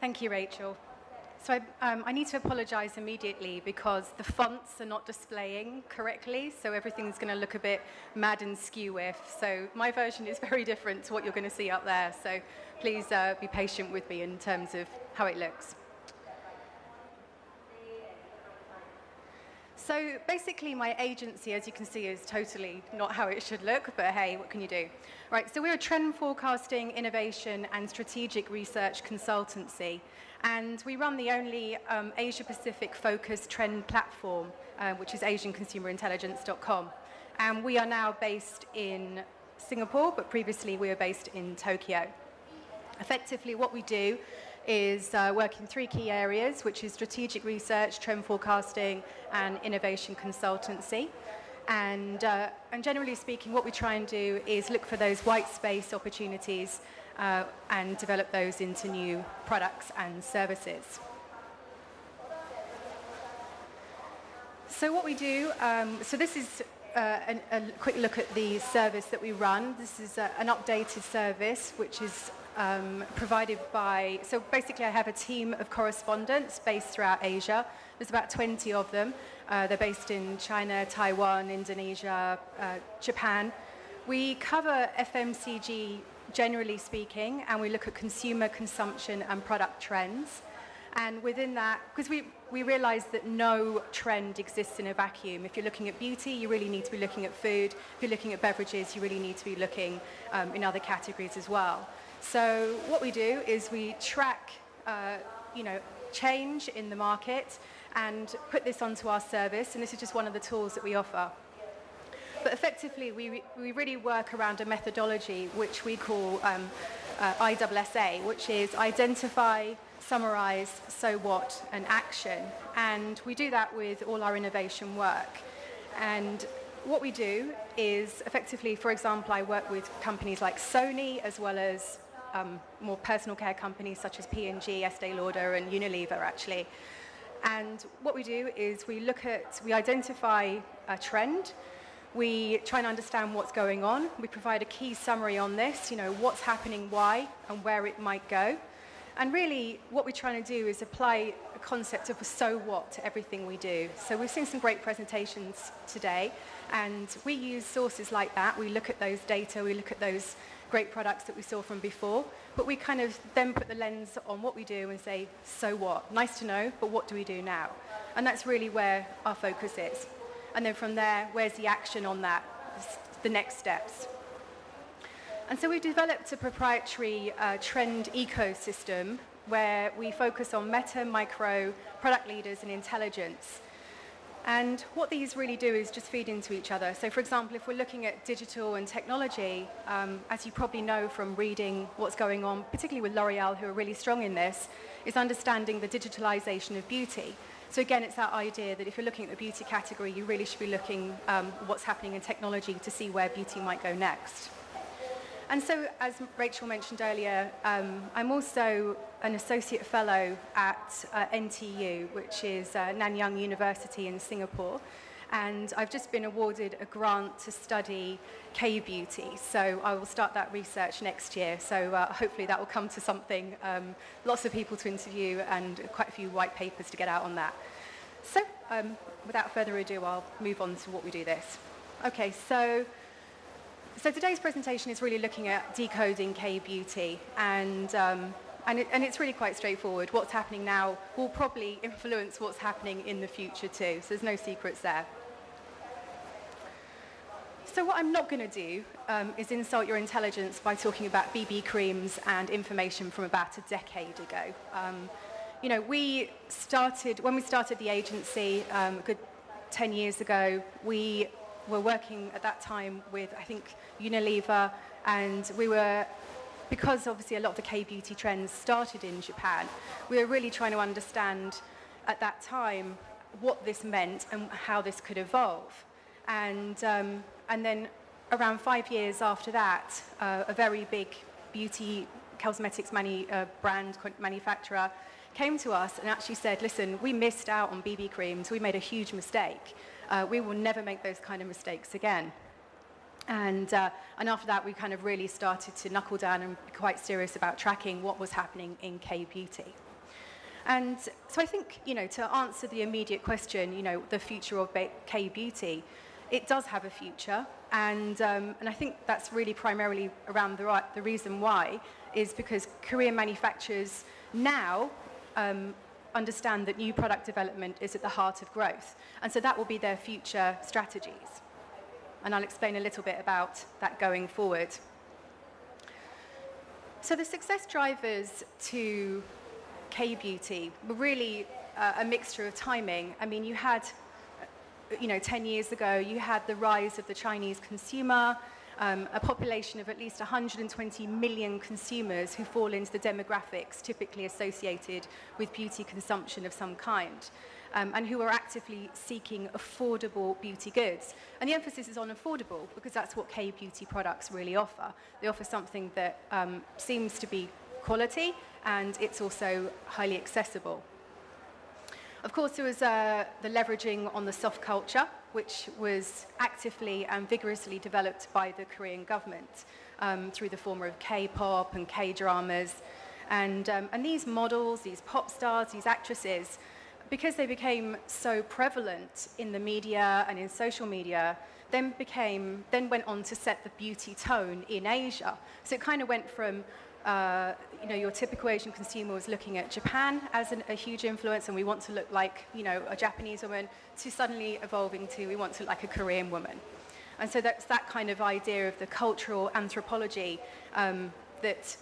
Thank you, Rachel. So I, um, I need to apologize immediately because the fonts are not displaying correctly, so everything's going to look a bit mad and skew if. So my version is very different to what you're going to see up there, so please uh, be patient with me in terms of how it looks. So basically, my agency, as you can see, is totally not how it should look, but hey, what can you do? Right, so we're a trend forecasting, innovation, and strategic research consultancy. And we run the only um, Asia Pacific focused trend platform, uh, which is AsianConsumerIntelligence.com. And we are now based in Singapore, but previously we were based in Tokyo. Effectively, what we do is uh, work in three key areas, which is strategic research, trend forecasting, and innovation consultancy. And, uh, and generally speaking, what we try and do is look for those white space opportunities uh, and develop those into new products and services. So what we do, um, so this is uh, an, a quick look at the service that we run. This is uh, an updated service which is um, provided by, so basically I have a team of correspondents based throughout Asia. There's about 20 of them. Uh, they're based in China, Taiwan, Indonesia, uh, Japan. We cover FMCG generally speaking, and we look at consumer consumption and product trends. And within that, because we, we realize that no trend exists in a vacuum. If you're looking at beauty, you really need to be looking at food. If you're looking at beverages, you really need to be looking um, in other categories as well. So what we do is we track, uh, you know, change in the market and put this onto our service. And this is just one of the tools that we offer. But effectively, we, we really work around a methodology which we call um, uh, ISSA, which is identify, summarize, so what, and action. And we do that with all our innovation work. And what we do is effectively, for example, I work with companies like Sony as well as um, more personal care companies such as P&G, Estee Lauder, and Unilever, actually. And what we do is we look at, we identify a trend, we try and understand what's going on. We provide a key summary on this, you know, what's happening, why, and where it might go. And really, what we're trying to do is apply a concept of a so what to everything we do. So we've seen some great presentations today, and we use sources like that. We look at those data, we look at those great products that we saw from before, but we kind of then put the lens on what we do and say, so what? Nice to know, but what do we do now? And that's really where our focus is. And then from there, where's the action on that? The next steps. And so we've developed a proprietary uh, trend ecosystem where we focus on meta, micro, product leaders, and intelligence. And what these really do is just feed into each other. So, for example, if we're looking at digital and technology, um, as you probably know from reading what's going on, particularly with L'Oreal, who are really strong in this, is understanding the digitalization of beauty. So again, it's that idea that if you're looking at the beauty category, you really should be looking um, what's happening in technology to see where beauty might go next. And so, as Rachel mentioned earlier, um, I'm also an associate fellow at uh, NTU, which is uh, Nanyang University in Singapore. And I've just been awarded a grant to study K-beauty. So I will start that research next year. So uh, hopefully that will come to something. Um, lots of people to interview and quite a few white papers to get out on that. So um, without further ado, I'll move on to what we do this. Okay, so so today's presentation is really looking at decoding K-beauty and um, and, it, and, it's really quite straightforward. What's happening now will probably influence what's happening in the future too. So there's no secrets there. So what I'm not going to do um, is insult your intelligence by talking about BB creams and information from about a decade ago. Um, you know, we started, when we started the agency um, a good 10 years ago, we were working at that time with, I think, Unilever, and we were, because obviously a lot of the K-beauty trends started in Japan, we were really trying to understand at that time what this meant and how this could evolve. And um, and then around five years after that, uh, a very big beauty cosmetics uh, brand manufacturer came to us and actually said, listen, we missed out on BB creams. We made a huge mistake. Uh, we will never make those kind of mistakes again. And, uh, and after that, we kind of really started to knuckle down and be quite serious about tracking what was happening in K-beauty. And so I think, you know, to answer the immediate question, you know, the future of K-beauty, it does have a future. And, um, and I think that's really primarily around the, right, the reason why is because Korean manufacturers now um, understand that new product development is at the heart of growth. And so that will be their future strategies. And I'll explain a little bit about that going forward. So the success drivers to K-beauty were really uh, a mixture of timing. I mean, you had, you know, 10 years ago, you had the rise of the Chinese consumer, um, a population of at least 120 million consumers who fall into the demographics typically associated with beauty consumption of some kind. Um, and who are actively seeking affordable beauty goods. And the emphasis is on affordable because that's what K-beauty products really offer. They offer something that um, seems to be quality and it's also highly accessible. Of course, there was uh, the leveraging on the soft culture which was actively and vigorously developed by the Korean government um, through the form of K-pop and K-dramas. And, um, and these models, these pop stars, these actresses, because they became so prevalent in the media and in social media, then became, then went on to set the beauty tone in Asia. So it kind of went from uh, you know, your typical Asian consumer was looking at Japan as an, a huge influence, and we want to look like, you know, a Japanese woman, to suddenly evolving to we want to look like a Korean woman. And so that's that kind of idea of the cultural anthropology um, that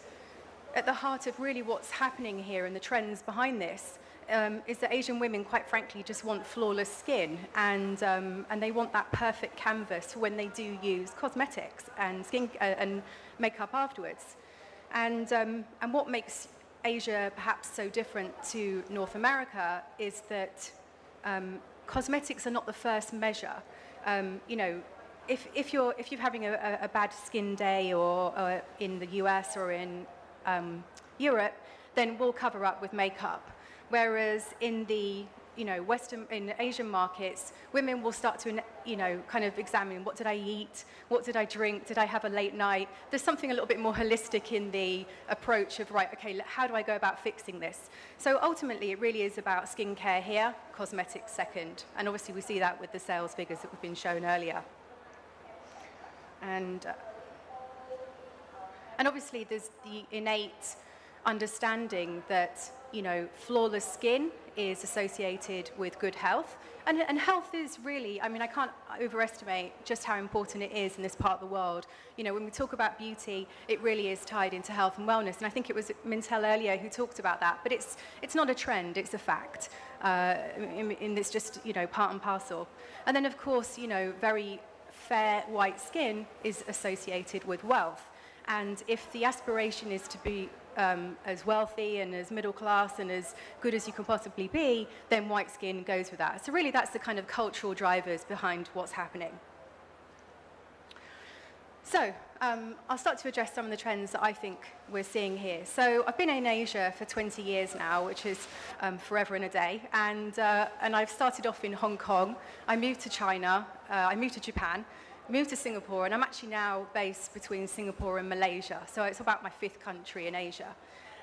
at the heart of really what's happening here and the trends behind this um, is that Asian women, quite frankly, just want flawless skin and, um, and they want that perfect canvas when they do use cosmetics and, skin, uh, and makeup afterwards. And, um, and what makes Asia perhaps so different to North America is that um, cosmetics are not the first measure. Um, you know, if, if, you're, if you're having a, a bad skin day or, or, in the US or in um, Europe, then we'll cover up with makeup. Whereas in the you know, Western, in Asian markets, women will start to, you know, kind of examine what did I eat, what did I drink, did I have a late night? There's something a little bit more holistic in the approach of, right, okay, how do I go about fixing this? So ultimately, it really is about skincare here, cosmetics second. And obviously, we see that with the sales figures that we've been shown earlier. And, uh, and obviously, there's the innate understanding that you know, flawless skin is associated with good health. And, and, health is really, I mean, I can't overestimate just how important it is in this part of the world. You know, when we talk about beauty, it really is tied into health and wellness. And I think it was Mintel earlier who talked about that. But it's, it's not a trend, it's a fact. Uh, in it's just, you know, part and parcel. And then, of course, you know, very fair white skin is associated with wealth. And if the aspiration is to be um, as wealthy and as middle class and as good as you can possibly be, then white skin goes with that. So really that's the kind of cultural drivers behind what's happening. So um, I'll start to address some of the trends that I think we're seeing here. So I've been in Asia for 20 years now, which is um, forever and a day, and, uh, and I've started off in Hong Kong. I moved to China, uh, I moved to Japan, moved to Singapore, and I'm actually now based between Singapore and Malaysia. So it's about my fifth country in Asia.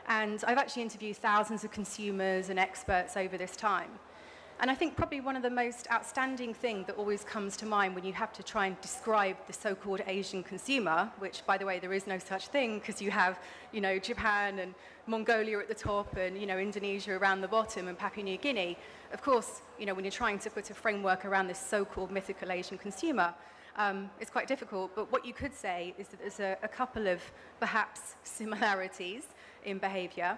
And I've actually interviewed thousands of consumers and experts over this time. And I think probably one of the most outstanding thing that always comes to mind when you have to try and describe the so-called Asian consumer, which, by the way, there is no such thing because you have, you know, Japan and Mongolia at the top and, you know, Indonesia around the bottom and Papua New Guinea. Of course, you know, when you're trying to put a framework around this so-called mythical Asian consumer, um, it's quite difficult, but what you could say is that there's a, a couple of perhaps similarities in behavior.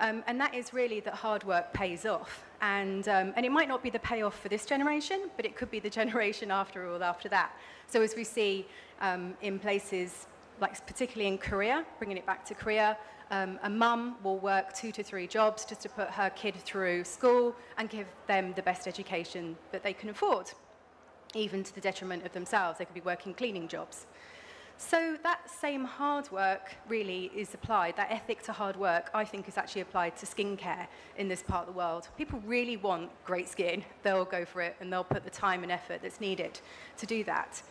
Um, and that is really that hard work pays off. And, um, and it might not be the payoff for this generation, but it could be the generation after all after that. So as we see um, in places like particularly in Korea, bringing it back to Korea, um, a mum will work two to three jobs just to put her kid through school and give them the best education that they can afford, even to the detriment of themselves. They could be working cleaning jobs. So that same hard work really is applied, that ethic to hard work, I think is actually applied to skincare in this part of the world. People really want great skin. They'll go for it and they'll put the time and effort that's needed to do that.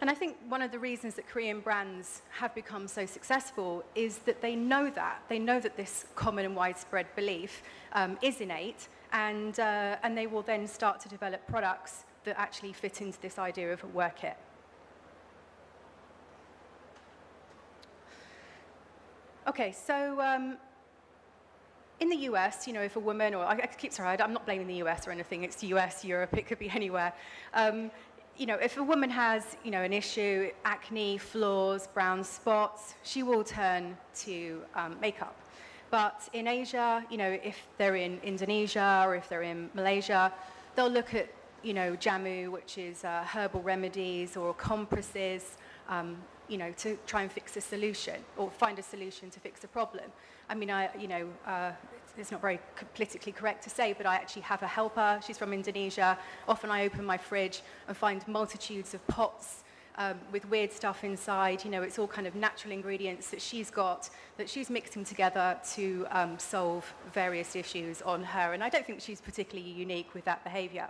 And I think one of the reasons that Korean brands have become so successful is that they know that. They know that this common and widespread belief um, is innate, and, uh, and they will then start to develop products that actually fit into this idea of a work it. Okay, so um, in the US, you know, if a woman, or I, keep sorry, I'm not blaming the US or anything, it's the US, Europe, it could be anywhere. Um, you know, if a woman has, you know, an issue, acne, flaws, brown spots, she will turn to um, makeup. But in Asia, you know, if they're in Indonesia or if they're in Malaysia, they'll look at, you know, jamu, which is uh, herbal remedies or compresses, um, you know, to try and fix a solution or find a solution to fix a problem. I mean, I, you know, uh, it's not very politically correct to say, but I actually have a helper. She's from Indonesia. Often I open my fridge and find multitudes of pots um, with weird stuff inside. You know, it's all kind of natural ingredients that she's got that she's mixing together to um, solve various issues on her. And I don't think she's particularly unique with that behavior.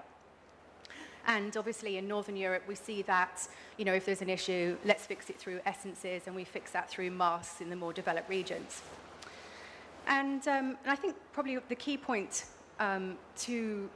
And obviously in Northern Europe, we see that, you know, if there's an issue, let's fix it through essences and we fix that through masks in the more developed regions. And, um, and I think probably the key point um, to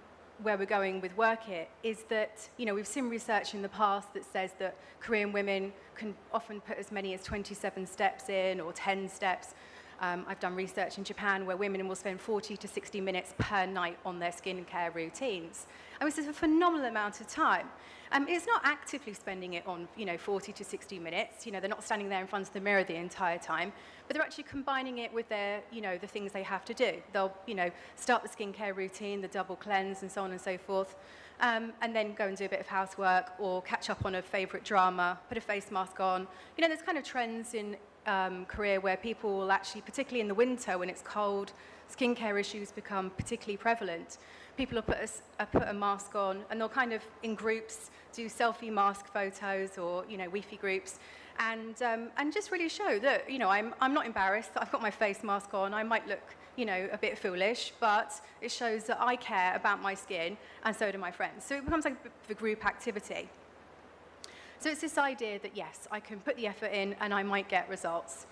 where we're going with Work It is that, you know, we've seen research in the past that says that Korean women can often put as many as 27 steps in or 10 steps. Um, I've done research in Japan where women will spend 40 to 60 minutes per night on their skincare routines. I mean, it's a phenomenal amount of time. Um, it's not actively spending it on, you know, 40 to 60 minutes. You know, they're not standing there in front of the mirror the entire time, but they're actually combining it with their, you know, the things they have to do. They'll, you know, start the skincare routine, the double cleanse, and so on and so forth, um, and then go and do a bit of housework or catch up on a favorite drama, put a face mask on. You know, there's kind of trends in um, Korea where people will actually, particularly in the winter when it's cold, skincare issues become particularly prevalent. People will put a, put a mask on and they'll kind of, in groups, do selfie mask photos or, you know, Wi-Fi groups and, um, and just really show that, you know, I'm, I'm not embarrassed, I've got my face mask on, I might look, you know, a bit foolish, but it shows that I care about my skin and so do my friends. So it becomes like a group activity. So it's this idea that, yes, I can put the effort in and I might get results.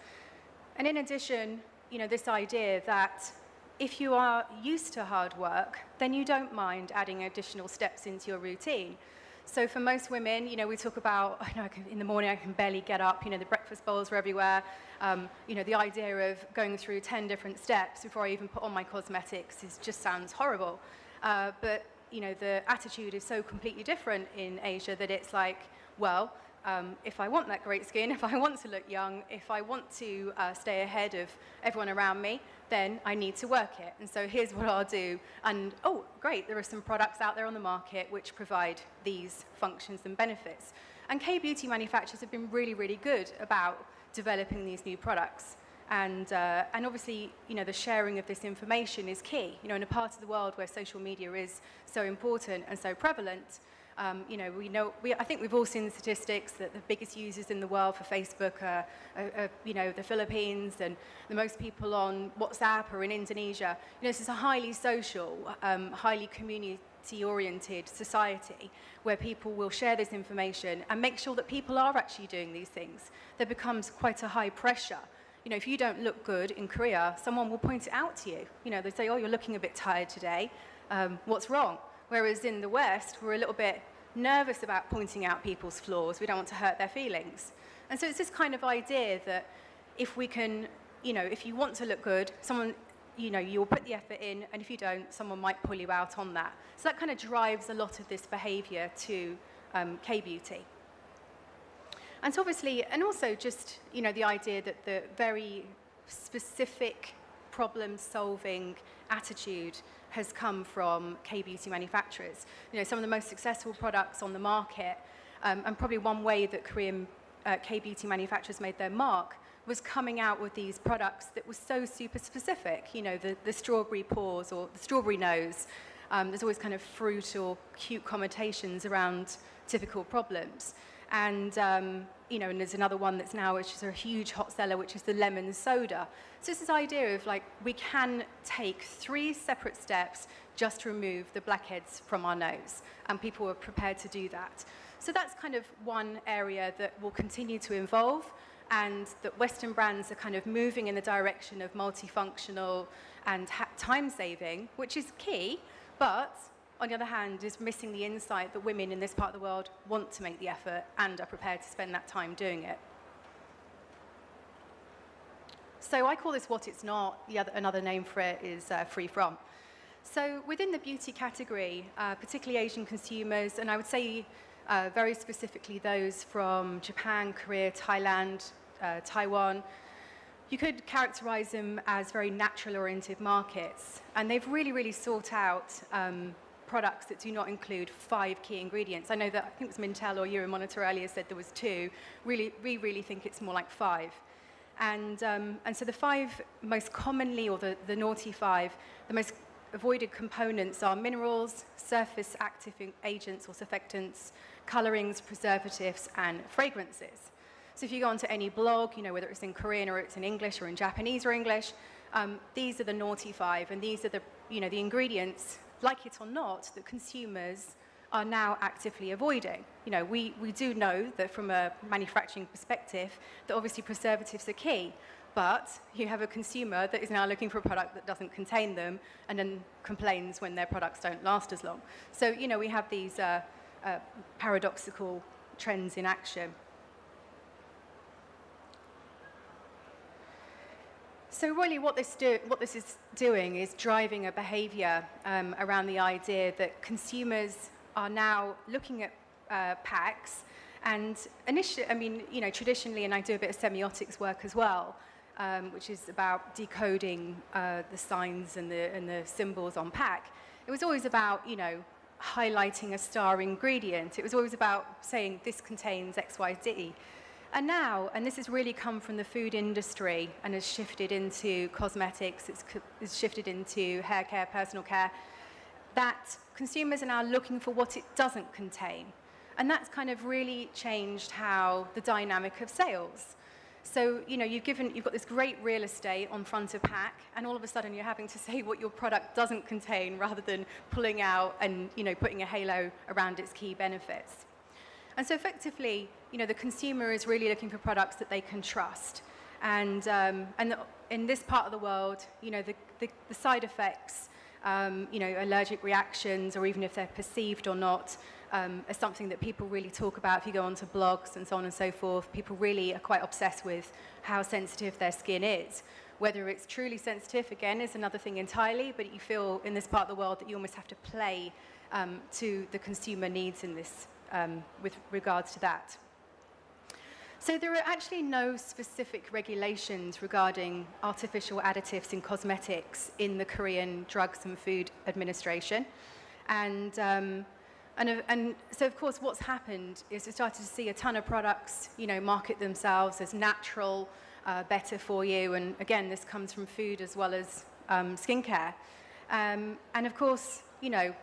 And in addition, you know, this idea that if you are used to hard work, then you don't mind adding additional steps into your routine. So for most women, you know, we talk about, I know in the morning I can barely get up, you know, the breakfast bowls are everywhere. Um, you know, the idea of going through 10 different steps before I even put on my cosmetics is, just sounds horrible. Uh, but, you know, the attitude is so completely different in Asia that it's like, well, um, if I want that great skin, if I want to look young, if I want to uh, stay ahead of everyone around me, then I need to work it. And so here's what I'll do. And oh, great, there are some products out there on the market which provide these functions and benefits. And K-beauty manufacturers have been really, really good about developing these new products. And, uh, and obviously, you know, the sharing of this information is key. You know, in a part of the world where social media is so important and so prevalent, um, you know, we know, we, I think we've all seen the statistics that the biggest users in the world for Facebook are, are, are, you know, the Philippines, and the most people on WhatsApp are in Indonesia. You know, this is a highly social, um, highly community-oriented society where people will share this information and make sure that people are actually doing these things. There becomes quite a high pressure. You know, if you don't look good in Korea, someone will point it out to you. You know, they say, oh, you're looking a bit tired today. Um, what's wrong? Whereas in the West, we're a little bit nervous about pointing out people's flaws. We don't want to hurt their feelings. And so it's this kind of idea that if we can, you know, if you want to look good, someone, you know, you'll put the effort in, and if you don't, someone might pull you out on that. So that kind of drives a lot of this behavior to um, K-beauty. And so obviously, and also just, you know, the idea that the very specific problem-solving attitude has come from K-beauty manufacturers. You know, some of the most successful products on the market, um, and probably one way that Korean uh, K-beauty manufacturers made their mark was coming out with these products that were so super specific. You know, the, the strawberry pores or the strawberry nose. Um, there's always kind of fruit or cute connotations around typical problems. And, um, you know, and there's another one that's now, which is a huge hot seller, which is the lemon soda. So it's this idea of like, we can take three separate steps just to remove the blackheads from our nose. And people are prepared to do that. So that's kind of one area that will continue to evolve and that Western brands are kind of moving in the direction of multifunctional and time saving, which is key, but on the other hand, is missing the insight that women in this part of the world want to make the effort and are prepared to spend that time doing it. So I call this what it's not. The other, another name for it is uh, free from. So within the beauty category, uh, particularly Asian consumers, and I would say uh, very specifically those from Japan, Korea, Thailand, uh, Taiwan, you could characterize them as very natural-oriented markets. And they've really, really sought out um, products that do not include five key ingredients. I know that, I think it was Mintel or Euromonitor earlier said there was two. Really, we really think it's more like five. And, um, and so the five most commonly, or the, the naughty five, the most avoided components are minerals, surface active agents or surfactants, colorings, preservatives, and fragrances. So if you go onto any blog, you know, whether it's in Korean or it's in English or in Japanese or English, um, these are the naughty five, and these are the, you know, the ingredients, like it or not, that consumers are now actively avoiding. You know, we, we do know that from a manufacturing perspective, that obviously preservatives are key, but you have a consumer that is now looking for a product that doesn't contain them and then complains when their products don't last as long. So, you know, we have these uh, uh, paradoxical trends in action. So really what this, do, what this is doing is driving a behavior um, around the idea that consumers are now looking at uh, packs and initially, I mean, you know, traditionally, and I do a bit of semiotics work as well, um, which is about decoding uh, the signs and the, and the symbols on pack. It was always about, you know, highlighting a star ingredient. It was always about saying this contains X, Y, Z. And now, and this has really come from the food industry and has shifted into cosmetics, it's, it's shifted into hair care, personal care, that consumers are now looking for what it doesn't contain. And that's kind of really changed how the dynamic of sales. So, you know, you've, given, you've got this great real estate on front of pack, and all of a sudden you're having to say what your product doesn't contain rather than pulling out and, you know, putting a halo around its key benefits. And so effectively, you know, the consumer is really looking for products that they can trust. And, um, and in this part of the world, you know, the, the, the side effects, um, you know, allergic reactions, or even if they're perceived or not, um, is something that people really talk about. If you go onto blogs and so on and so forth, people really are quite obsessed with how sensitive their skin is. Whether it's truly sensitive, again, is another thing entirely, but you feel in this part of the world that you almost have to play um, to the consumer needs in this, um, with regards to that. So there are actually no specific regulations regarding artificial additives in cosmetics in the Korean Drugs and Food Administration. And um, and, and, so, of course, what's happened is we started to see a ton of products, you know, market themselves as natural, uh, better for you. And again, this comes from food as well as um, skincare. Um, and of course, you know,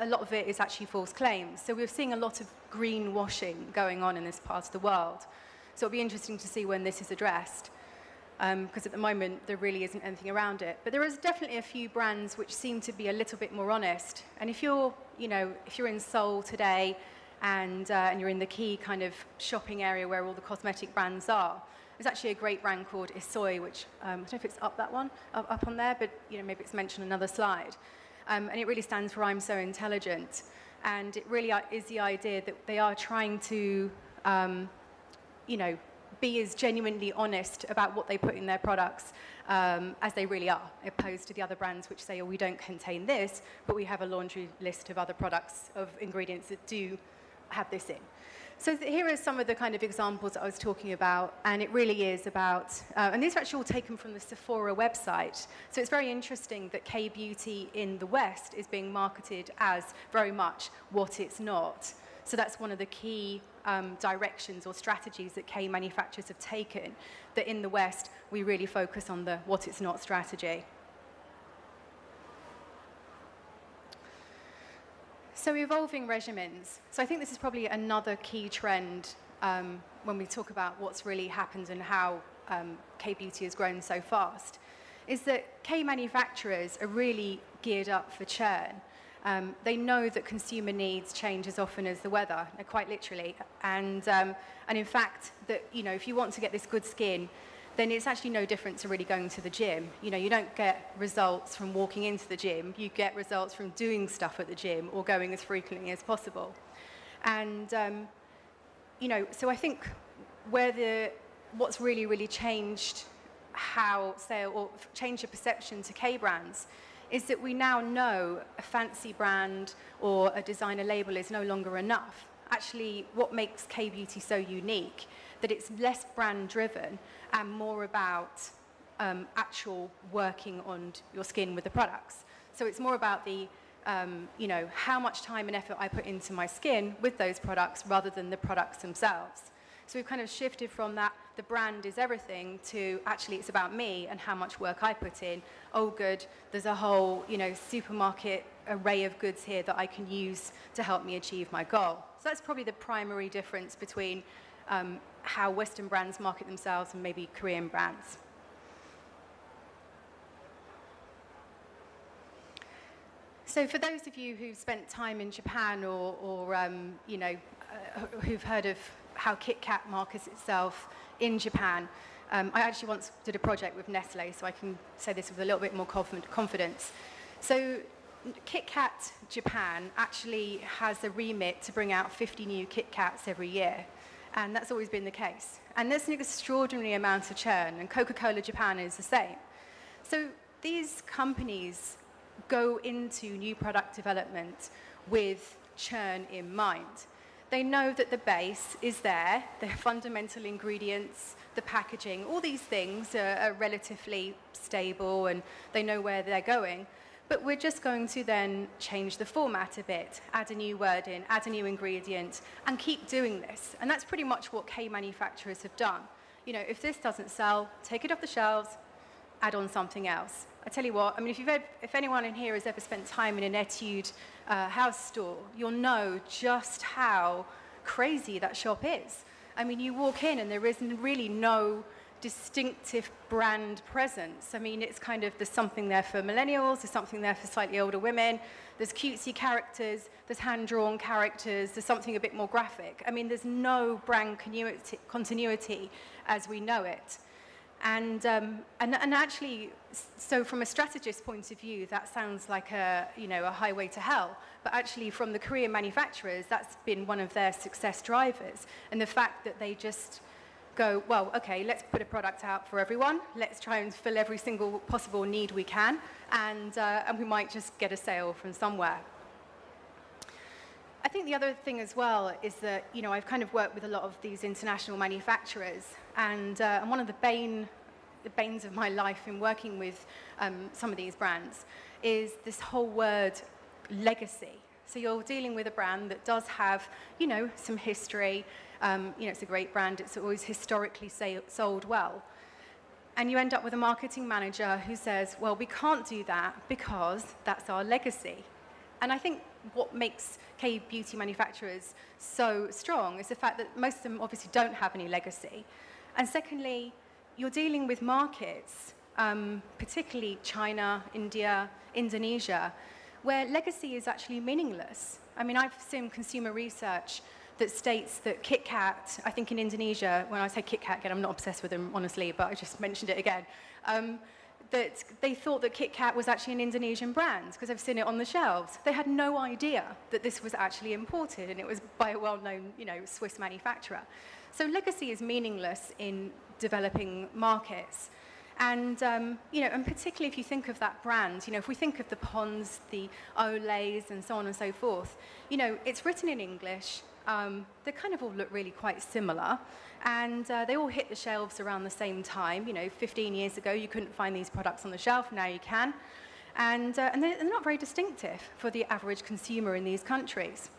a, lot of it is actually false claims. So we're seeing a lot of greenwashing going on in this part of the world. So it'll be interesting to see when this is addressed because um, at the moment there really isn't anything around it. But there is definitely a few brands which seem to be a little bit more honest. And if you're, you know, if you're in Seoul today and, uh, and you're in the key kind of shopping area where all the cosmetic brands are, there's actually a great brand called Isoi, which um, I don't know if it's up that one, up, up, on there, but you know, maybe it's mentioned another slide. Um, and it really stands for I'm so intelligent. And it really is the idea that they are trying to, um, you know, be as genuinely honest about what they put in their products um, as they really are, opposed to the other brands which say, oh, we don't contain this, but we have a laundry list of other products, of ingredients that do have this in. So here are some of the kind of examples I was talking about, and it really is about, uh, and these are actually all taken from the Sephora website. So it's very interesting that K-beauty in the West is being marketed as very much what it's not. So that's one of the key um, directions or strategies that K manufacturers have taken, that in the West, we really focus on the what it's not strategy. So evolving regimens. So I think this is probably another key trend um, when we talk about what's really happened and how um, K-beauty has grown so fast, is that K manufacturers are really geared up for churn. Um, they know that consumer needs change as often as the weather, quite literally. And, um, and in fact, that, you know, if you want to get this good skin, then it's actually no different to really going to the gym. You know, you don't get results from walking into the gym. You get results from doing stuff at the gym or going as frequently as possible. And, um, you know, so I think where the, what's really, really changed how, say, or changed the perception to K brands is that we now know a fancy brand or a designer label is no longer enough. Actually, what makes K-beauty so unique, that it's less brand driven and more about um, actual working on your skin with the products. So it's more about the, um, you know, how much time and effort I put into my skin with those products rather than the products themselves. So we've kind of shifted from that, the brand is everything, to actually it's about me and how much work I put in. Oh, good, there's a whole, you know, supermarket array of goods here that I can use to help me achieve my goal. So that's probably the primary difference between um, how Western brands market themselves and maybe Korean brands. So for those of you who've spent time in Japan or, or um, you know, uh, who've heard of how KitKat markets itself in Japan. Um, I actually once did a project with Nestle, so I can say this with a little bit more confidence. So KitKat Japan actually has a remit to bring out 50 new KitKats every year. And that's always been the case. And there's an extraordinary amount of churn, and Coca-Cola Japan is the same. So these companies go into new product development with churn in mind. They know that the base is there, the fundamental ingredients, the packaging, all these things are, are relatively stable and they know where they're going. But we're just going to then change the format a bit, add a new word in, add a new ingredient, and keep doing this. And that's pretty much what K manufacturers have done. You know, if this doesn't sell, take it off the shelves, add on something else. I tell you what, I mean, if, you've had, if anyone in here has ever spent time in an Etude uh, house store, you'll know just how crazy that shop is. I mean, you walk in and there is really no distinctive brand presence. I mean, it's kind of, there's something there for millennials, there's something there for slightly older women, there's cutesy characters, there's hand-drawn characters, there's something a bit more graphic. I mean, there's no brand continuity, continuity as we know it. And, um, and, and actually, so from a strategist point of view, that sounds like a, you know, a highway to hell. But actually, from the Korean manufacturers, that's been one of their success drivers. And the fact that they just go, well, okay, let's put a product out for everyone. Let's try and fill every single possible need we can. And, uh, and we might just get a sale from somewhere. I think the other thing as well is that, you know, I've kind of worked with a lot of these international manufacturers, and, uh, and one of the bane, the banes of my life in working with um, some of these brands is this whole word legacy. So you're dealing with a brand that does have, you know, some history. Um, you know, it's a great brand. It's always historically sold well. And you end up with a marketing manager who says, well, we can't do that because that's our legacy. And I think what makes K beauty manufacturers so strong is the fact that most of them obviously don't have any legacy. And secondly, you're dealing with markets, um, particularly China, India, Indonesia, where legacy is actually meaningless. I mean, I've seen consumer research that states that KitKat, I think in Indonesia, when I say KitKat again, I'm not obsessed with them, honestly, but I just mentioned it again. Um, that they thought that KitKat was actually an Indonesian brand because I've seen it on the shelves. They had no idea that this was actually imported and it was by a well-known, you know, Swiss manufacturer. So legacy is meaningless in developing markets. And, um, you know, and particularly if you think of that brand, you know, if we think of the Ponds, the Olays, and so on and so forth, you know, it's written in English. Um, they kind of all look really quite similar. And uh, they all hit the shelves around the same time. You know, 15 years ago, you couldn't find these products on the shelf. Now you can. And, uh, and they're not very distinctive for the average consumer in these countries.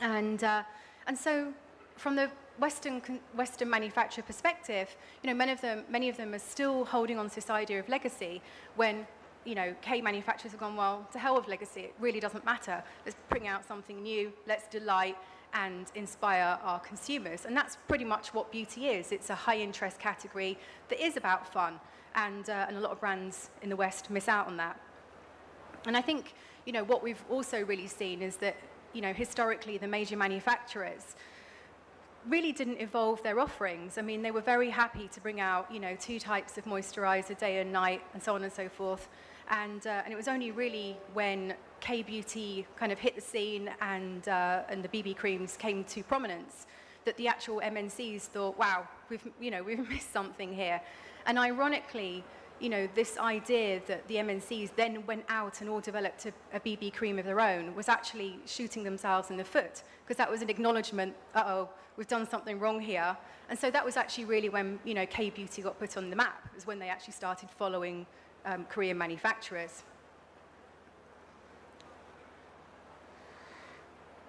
And, uh, and so from the Western, Western manufacturer perspective, you know, many of, them, many of them are still holding on to this idea of legacy when you know, K manufacturers have gone, well, to hell with legacy, it really doesn't matter. Let's bring out something new, let's delight, and inspire our consumers. And that's pretty much what beauty is. It's a high interest category that is about fun. And, uh, and a lot of brands in the West miss out on that. And I think, you know, what we've also really seen is that, you know, historically the major manufacturers really didn't evolve their offerings. I mean, they were very happy to bring out, you know, two types of moisturizer, day and night, and so on and so forth. And, uh, and it was only really when K-beauty kind of hit the scene and, uh, and the BB creams came to prominence that the actual MNCs thought, wow, we've, you know, we've missed something here. And ironically, you know, this idea that the MNCs then went out and all developed a, a BB cream of their own was actually shooting themselves in the foot because that was an acknowledgement, uh-oh, we've done something wrong here. And so that was actually really when, you know, K-beauty got put on the map, is when they actually started following um, Korean manufacturers.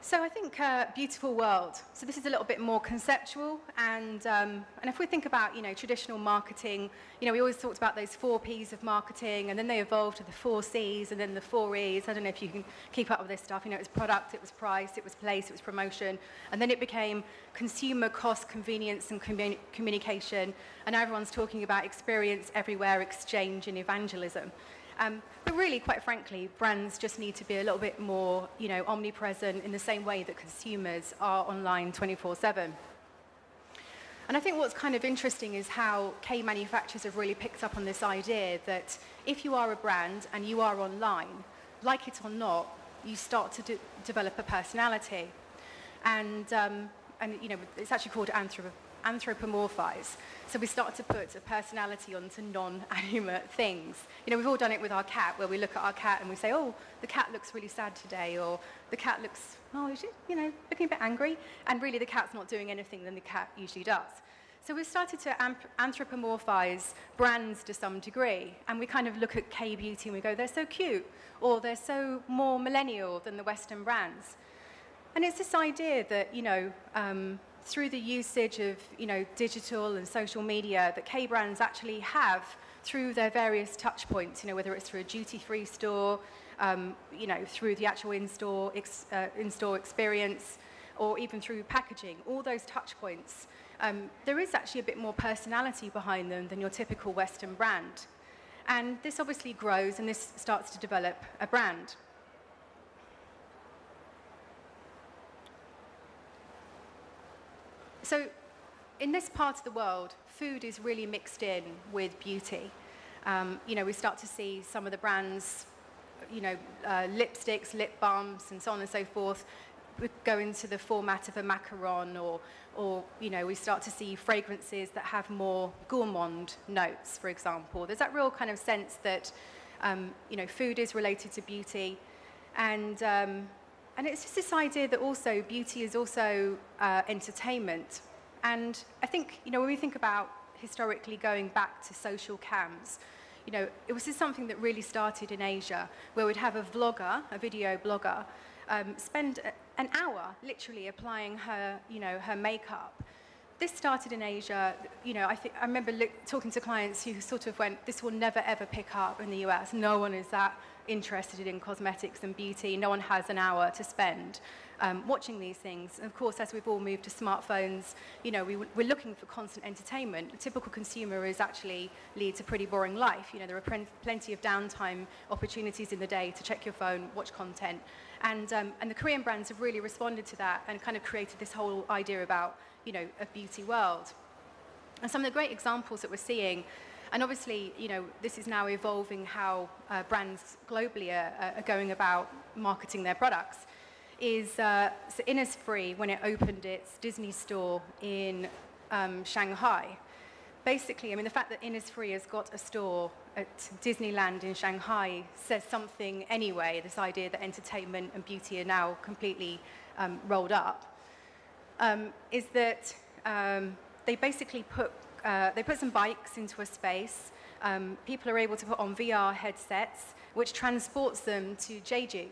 So I think uh, beautiful world. So this is a little bit more conceptual, and um, and if we think about you know traditional marketing, you know we always talked about those four P's of marketing, and then they evolved to the four C's, and then the four E's. I don't know if you can keep up with this stuff. You know, it was product, it was price, it was place, it was promotion, and then it became consumer, cost, convenience, and commun communication. And now everyone's talking about experience everywhere, exchange, and evangelism. Um, but really, quite frankly, brands just need to be a little bit more, you know, omnipresent in the same way that consumers are online 24/7. And I think what's kind of interesting is how K manufacturers have really picked up on this idea that if you are a brand and you are online, like it or not, you start to de develop a personality. And, um, and you know, it's actually called anthrop anthropomorphize. So we start to put a personality onto non-animate things. You know, we've all done it with our cat, where we look at our cat and we say, oh, the cat looks really sad today, or the cat looks, oh, is she, you know, looking a bit angry. And really the cat's not doing anything than the cat usually does. So we've started to anthropomorphize brands to some degree, and we kind of look at K-beauty and we go, they're so cute, or they're so more millennial than the Western brands. And it's this idea that, you know, um, through the usage of you know, digital and social media that K-brands actually have through their various touch points, you know, whether it's through a duty-free store, um, you know, through the actual in-store ex uh, in-store experience, or even through packaging, all those touch points, um, there is actually a bit more personality behind them than your typical Western brand. And this obviously grows and this starts to develop a brand. So in this part of the world, food is really mixed in with beauty. Um, you know, we start to see some of the brands, you know, uh, lipsticks, lip balms, and so on and so forth, go into the format of a macaron, or, or, you know, we start to see fragrances that have more gourmand notes, for example. There's that real kind of sense that, um, you know, food is related to beauty, and um, and it's just this idea that also beauty is also uh, entertainment. And I think, you know, when we think about historically going back to social cams, you know, it was just something that really started in Asia, where we'd have a vlogger, a video blogger, um, spend an hour literally applying her, you know, her makeup. This started in Asia. You know, I, I remember look, talking to clients who sort of went, this will never ever pick up in the US. No one is that interested in cosmetics and beauty. No one has an hour to spend um, watching these things. And of course, as we've all moved to smartphones, you know, we, we're looking for constant entertainment. A typical consumer is actually leads a pretty boring life. You know, there are plenty of downtime opportunities in the day to check your phone, watch content. And, um, and the Korean brands have really responded to that and kind of created this whole idea about, you know, a beauty world. And some of the great examples that we're seeing and obviously, you know, this is now evolving how uh, brands globally are, are, going about marketing their products. Is uh, so Innisfree, when it opened its Disney store in um, Shanghai, basically, I mean, the fact that Innisfree has got a store at Disneyland in Shanghai says something anyway, this idea that entertainment and beauty are now completely um, rolled up, um, is that um, they basically put uh, they put some bikes into a space. Um, people are able to put on VR headsets, which transports them to Jeju.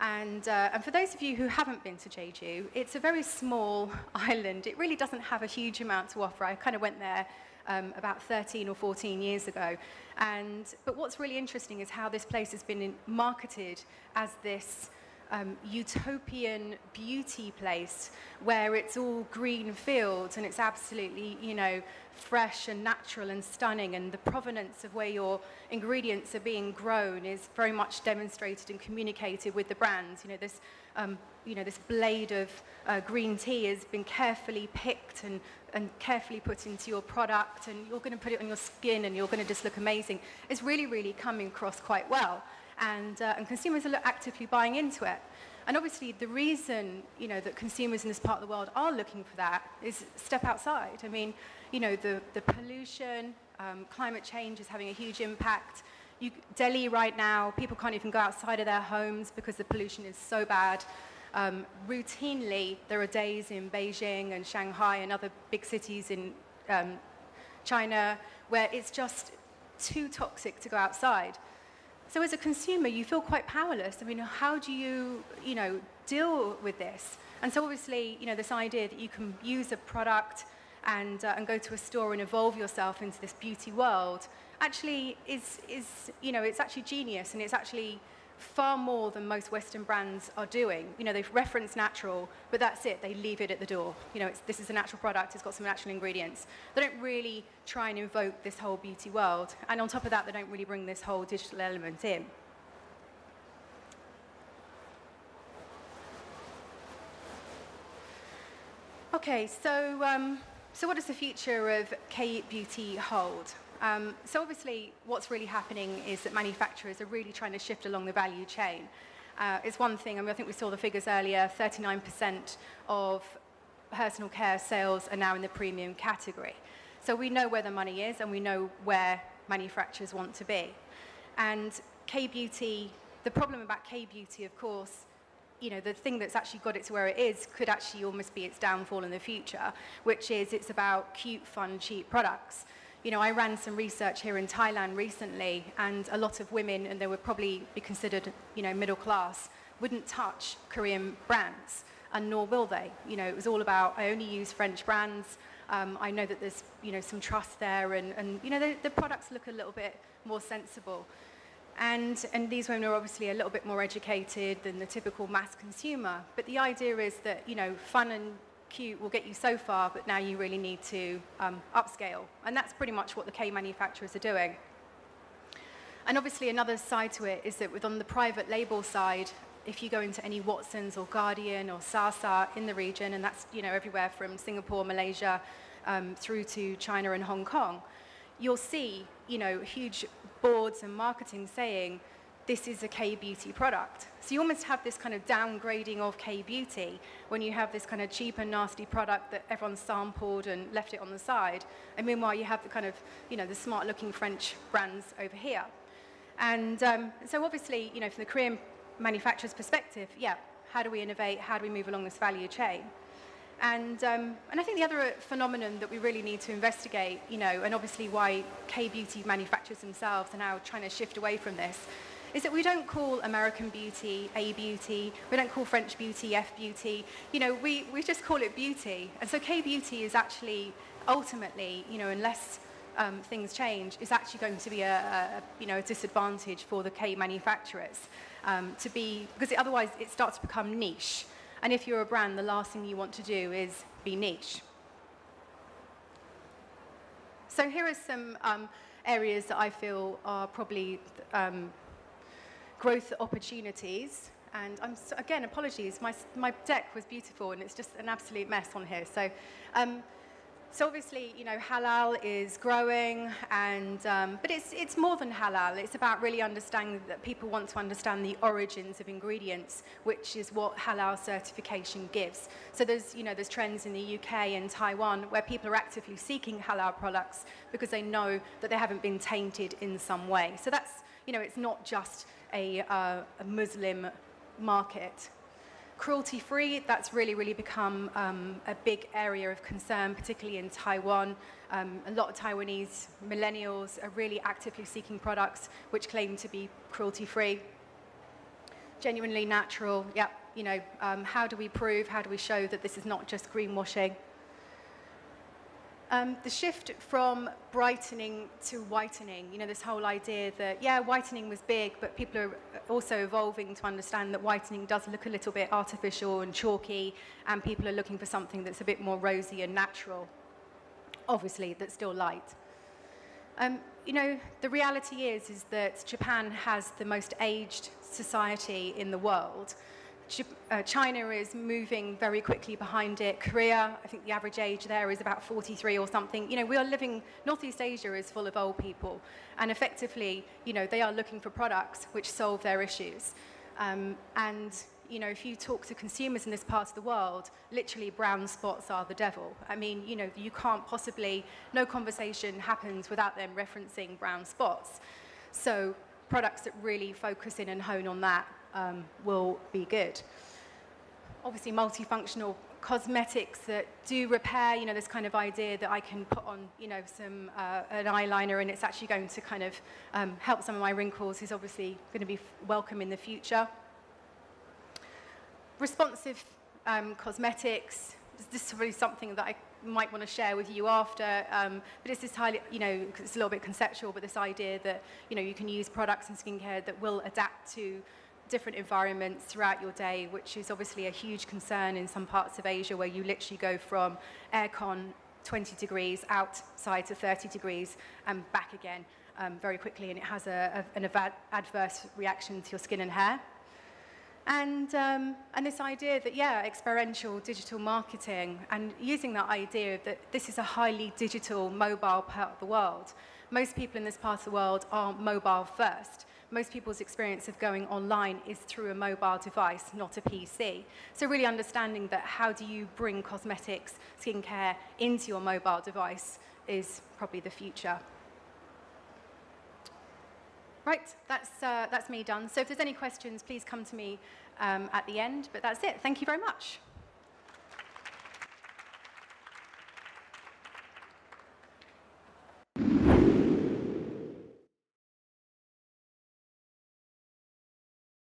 And, uh, and for those of you who haven't been to Jeju, it's a very small island. It really doesn't have a huge amount to offer. I kind of went there um, about 13 or 14 years ago. And, but what's really interesting is how this place has been marketed as this um, utopian beauty place where it's all green fields and it's absolutely, you know, fresh and natural and stunning, and the provenance of where your ingredients are being grown is very much demonstrated and communicated with the brands. You know, this, um, you know, this blade of uh, green tea has been carefully picked and, and carefully put into your product, and you're going to put it on your skin, and you're going to just look amazing. It's really, really coming across quite well and, uh, and consumers are actively buying into it. And obviously, the reason you know that consumers in this part of the world are looking for that is step outside. I mean, you know, the, the pollution, um, climate change is having a huge impact. You, Delhi right now, people can't even go outside of their homes because the pollution is so bad. Um, routinely, there are days in Beijing and Shanghai and other big cities in um, China where it's just too toxic to go outside. So as a consumer, you feel quite powerless. I mean, how do you, you know, deal with this? And so obviously, you know, this idea that you can use a product and, uh, and go to a store and evolve yourself into this beauty world actually is, is, you know, it's actually genius and it's actually far more than most Western brands are doing. You know, they've referenced natural, but that's it. They leave it at the door. You know, this is a natural product. It's got some natural ingredients. They don't really try and invoke this whole beauty world. And on top of that, they don't really bring this whole digital element in. Okay, so, um, so what does the future of K-beauty hold? Um, so obviously, what's really happening is that manufacturers are really trying to shift along the value chain. Uh, it's one thing, I mean, I think we saw the figures earlier, 39% of personal care sales are now in the premium category. So we know where the money is and we know where manufacturers want to be. And K-beauty, the problem about K-beauty, of course, you know, the thing that's actually got it to where it is could actually almost be its downfall in the future, which is it's about cute, fun, cheap products you know, I ran some research here in Thailand recently, and a lot of women, and they would probably be considered, you know, middle class, wouldn't touch Korean brands, and nor will they. You know, it was all about I only use French brands. Um, I know that there's, you know, some trust there, and, and you know, the, the products look a little bit more sensible. And, and these women are obviously a little bit more educated than the typical mass consumer. But the idea is that, you know, fun and cute will get you so far, but now you really need to um, upscale. And that's pretty much what the K manufacturers are doing. And obviously another side to it is that with on the private label side, if you go into any Watsons or Guardian or Sasa in the region, and that's you know everywhere from Singapore, Malaysia, um, through to China and Hong Kong, you'll see you know huge boards and marketing saying this is a K-beauty product. So you almost have this kind of downgrading of K-beauty when you have this kind of cheap and nasty product that everyone sampled and left it on the side. And meanwhile, you have the kind of, you know, the smart-looking French brands over here. And um, so obviously, you know, from the Korean manufacturer's perspective, yeah, how do we innovate? How do we move along this value chain? And, um, and I think the other phenomenon that we really need to investigate, you know, and obviously why K-beauty manufacturers themselves are now trying to shift away from this, is that we don't call American beauty A beauty, we don't call French beauty F beauty, you know, we, we just call it beauty. And so K beauty is actually ultimately, you know, unless um, things change, is actually going to be a, a, you know, a disadvantage for the K manufacturers um, to be, because it, otherwise it starts to become niche. And if you're a brand, the last thing you want to do is be niche. So here are some um, areas that I feel are probably um, growth opportunities. And I'm, again, apologies, my, my deck was beautiful and it's just an absolute mess on here. So, um, so obviously, you know, halal is growing, and, um, but it's, it's more than halal. It's about really understanding that people want to understand the origins of ingredients, which is what halal certification gives. So there's, you know, there's trends in the UK and Taiwan where people are actively seeking halal products because they know that they haven't been tainted in some way. So that's, you know, it's not just a, uh, a Muslim market. Cruelty-free, that's really, really become um, a big area of concern, particularly in Taiwan. Um, a lot of Taiwanese millennials are really actively seeking products which claim to be cruelty-free. Genuinely natural, yeah, you know, um, how do we prove, how do we show that this is not just greenwashing? Um, the shift from brightening to whitening, you know, this whole idea that, yeah, whitening was big, but people are also evolving to understand that whitening does look a little bit artificial and chalky, and people are looking for something that's a bit more rosy and natural, obviously, that's still light. Um, you know, the reality is, is that Japan has the most aged society in the world. Uh, China is moving very quickly behind it. Korea, I think the average age there is about 43 or something. You know, we are living, Northeast Asia is full of old people. And effectively, you know, they are looking for products which solve their issues. Um, and, you know, if you talk to consumers in this part of the world, literally brown spots are the devil. I mean, you know, you can't possibly, no conversation happens without them referencing brown spots. So products that really focus in and hone on that um, will be good. Obviously, multifunctional cosmetics that do repair, you know, this kind of idea that I can put on, you know, some, uh, an eyeliner and it's actually going to kind of um, help some of my wrinkles is obviously going to be welcome in the future. Responsive um, cosmetics, this is really something that I might want to share with you after. Um, but it's this highly, you know, it's a little bit conceptual, but this idea that, you know, you can use products and skincare that will adapt to different environments throughout your day, which is obviously a huge concern in some parts of Asia where you literally go from aircon 20 degrees outside to 30 degrees and back again um, very quickly, and it has a, a, an adverse reaction to your skin and hair. And, um, and this idea that, yeah, experiential digital marketing and using that idea that this is a highly digital, mobile part of the world. Most people in this part of the world are mobile first. Most people's experience of going online is through a mobile device, not a PC. So really understanding that how do you bring cosmetics, skincare into your mobile device is probably the future. Right, that's, uh, that's me done. So if there's any questions, please come to me um, at the end. But that's it. Thank you very much.